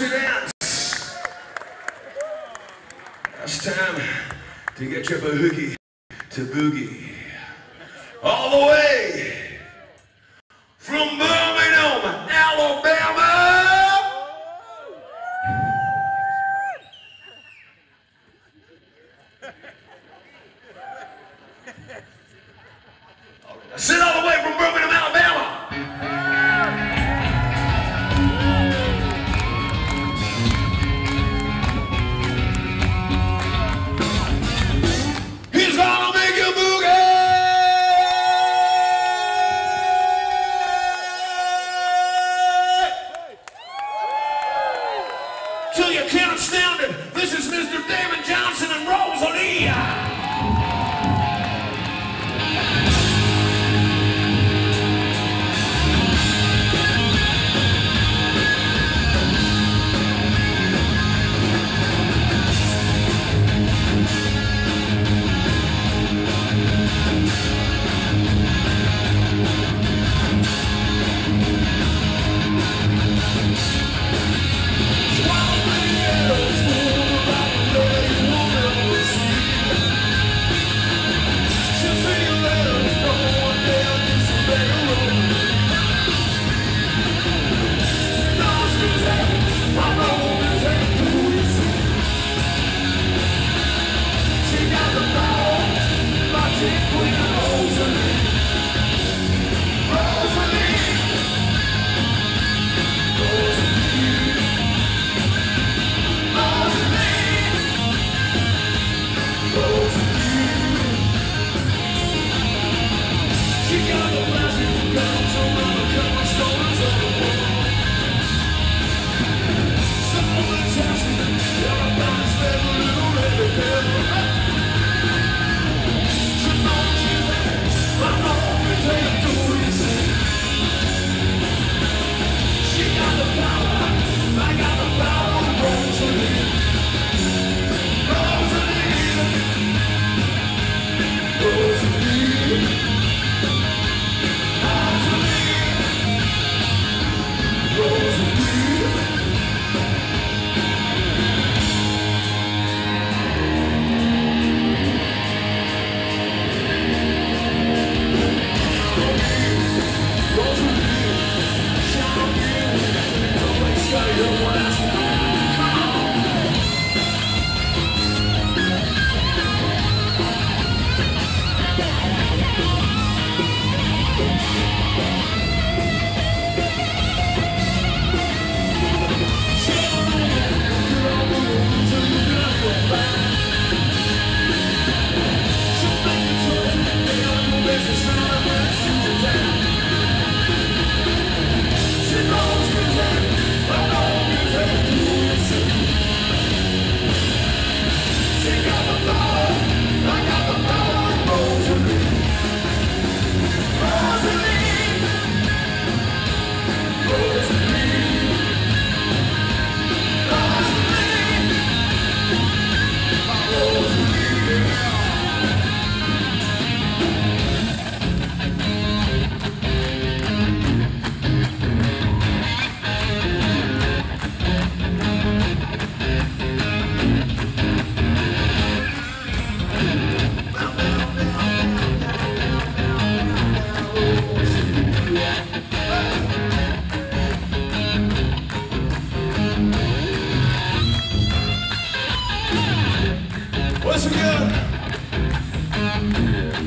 to dance. It's time to get your boogie to boogie. All the way from Birmingham,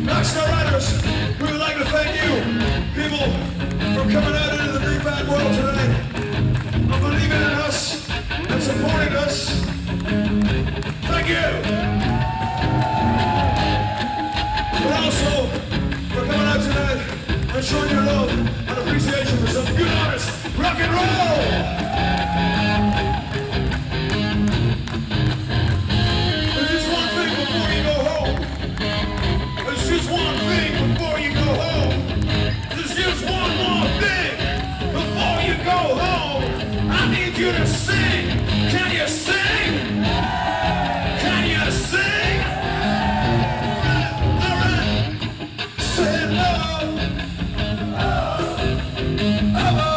Black Star Riders, we would like to thank you, people, for coming out into the big bad world tonight, for believing in us and supporting us. Thank you. But also, for coming out tonight and showing your love and appreciation for some good, honest rock and roll. You sing. Can you sing? Can you sing? All right. Oh, oh. Oh.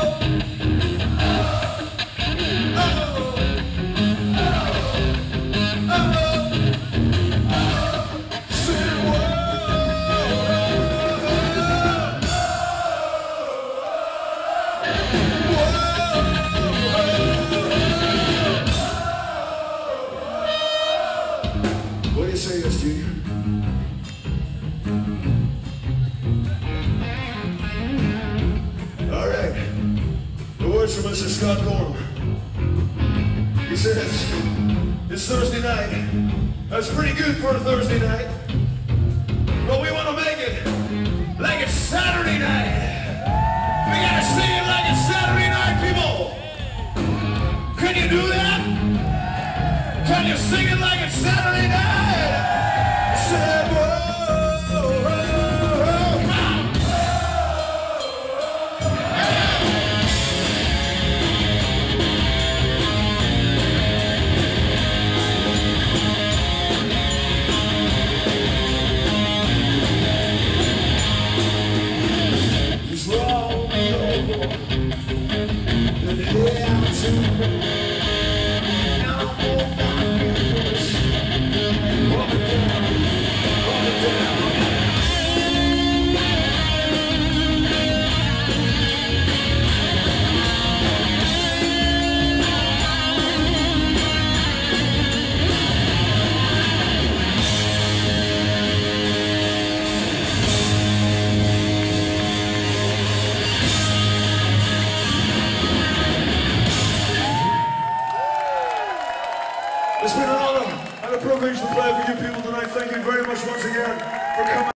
Mr. Scott Gorham. He says, it's Thursday night. That's pretty good for a Thursday night. soon. thank you very much once again for coming.